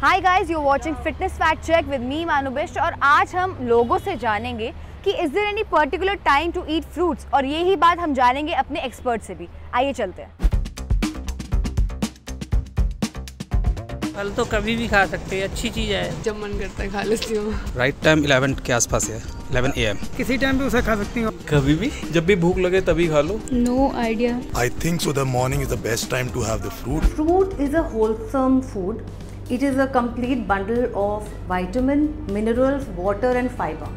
Hi guys you watching fitness fact check with मी मानुबिष्ट और आज हम लोगों से जानेंगे कि is there any particular time to eat fruits और यही बात हम जानेंगे अपने एक्सपर्ट से भी। आइए चलते हैं। फल तो कभी भी खा सकते हैं अच्छी चीज़ है। जब मन करता है खा लेती हूँ। राइट टाइम 11 के आसपास है 11 ए एम किसी टाइम पे उसे खा सकती हूँ। कभी भी जब भी भूख लगे तभी खा लो। No idea I think so. The morning is the best time to have the fruit. Fruit is a wholesome food. It is a complete bundle of vitamin, minerals, water and fiber.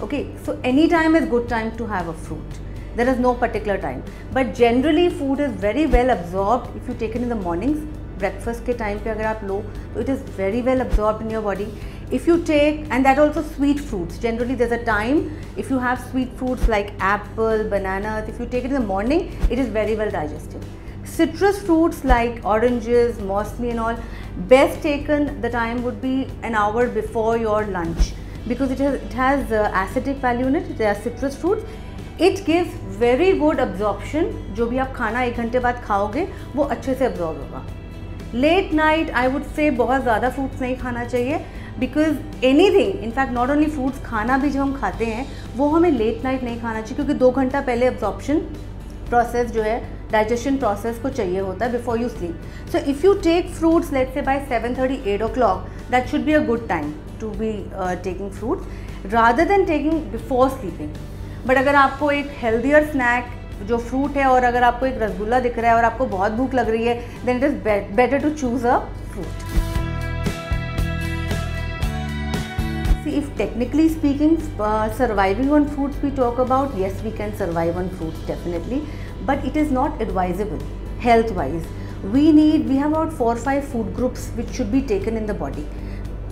Okay, so any time is good time to have a fruit. There is no particular time. But generally food is very well absorbed if you take it in the mornings. Breakfast ke time pe agar aap lo, so it is very well absorbed in your body. If you take, and that also sweet fruits, generally there's a time if you have sweet fruits like apple, bananas, if you take it in the morning, it is very well digested. Citrus fruits like oranges, mosme and all, best taken the time would be an hour before your lunch because it has, it has uh, acidic value in it. They are citrus fruits. It gives very good absorption. जो भी आप खाना एक घंटे बाद खाओगे वो अच्छे से absorb होगा late night I would say बहुत ज़्यादा फ्रूट्स नहीं खाना चाहिए because anything in fact not only fruits खाना भी जब हम खाते हैं वो हमें लेट नाइट नहीं खाना चाहिए क्योंकि दो घंटा पहले एब्जॉर्प्शन प्रोसेस जो है डाइजेशन प्रोसेस को चाहिए होता है before you sleep so if you take fruits late से by seven thirty eight o'clock that should be a good time to be taking fruits rather than taking before sleeping but अगर आपको एक healthier snack जो fruit है और अगर आपको एक रसगुल्ला दिख रहा है और आपको बहुत भूख लग रही है then it is better to choose a fruit if technically speaking, uh, surviving on fruits we talk about, yes, we can survive on fruits definitely, but it is not advisable health wise. We need, we have about four or five food groups which should be taken in the body.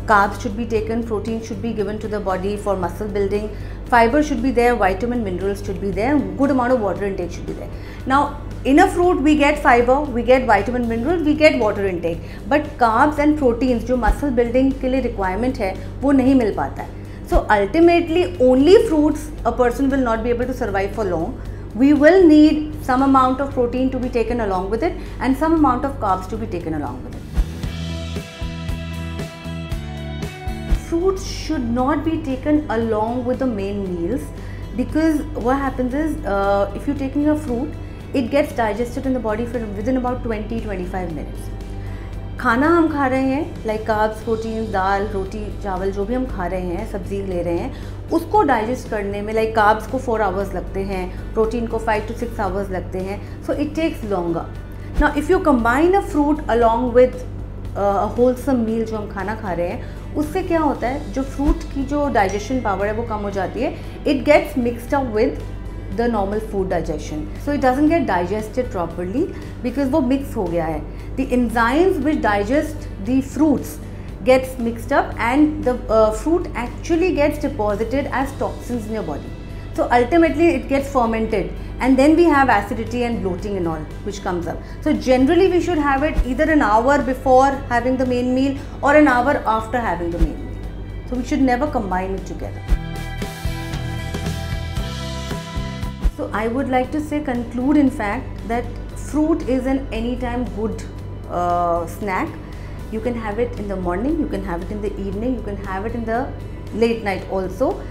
Carbs should be taken, protein should be given to the body for muscle building, fiber should be there, vitamin, minerals should be there, good amount of water intake should be there. Now, a fruit we get fiber, we get vitamin, minerals, we get water intake, but carbs and proteins जो muscle building के लिए requirement है वो नहीं मिल पाता है. So ultimately only fruits a person will not be able to survive for long. We will need some amount of protein to be taken along with it and some amount of carbs to be taken along with it. fruits should not be taken along with the main meals because what happens is uh, if you're taking a fruit it gets digested in the body for within about 20 25 minutes खाना हम खा रहे हैं like carbs protein दाल, रोटी, चावल, जो भी हम खा रहे हैं, सब्ज़ी ले रहे हैं, उसको डाइजेस्ट करने में लाइक कार्ब्स को फोर आवर्स लगते हैं प्रोटीन को फाइव टू सिक्स आवर्स लगते हैं सो इट टेक्स लॉन्गर ना if you combine a fruit along with wholesome meal जो हम खाना खा रहे हैं, उससे क्या होता है, जो फ्रूट की जो डाइजेशन पावर है, वो कम हो जाती है. It gets mixed up with the normal food digestion so it doesn't get digested properly because वो मिक्स हो गया है the enzymes which digest the fruits gets mixed up and the uh, fruit actually gets deposited as toxins in your body. So ultimately it gets fermented and then we have acidity and bloating and all which comes up. So generally we should have it either an hour before having the main meal or an hour after having the main meal. So we should never combine it together. So I would like to say conclude in fact that fruit is an anytime good uh, snack. You can have it in the morning, you can have it in the evening, you can have it in the late night also.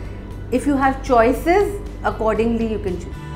If you have choices, accordingly you can choose.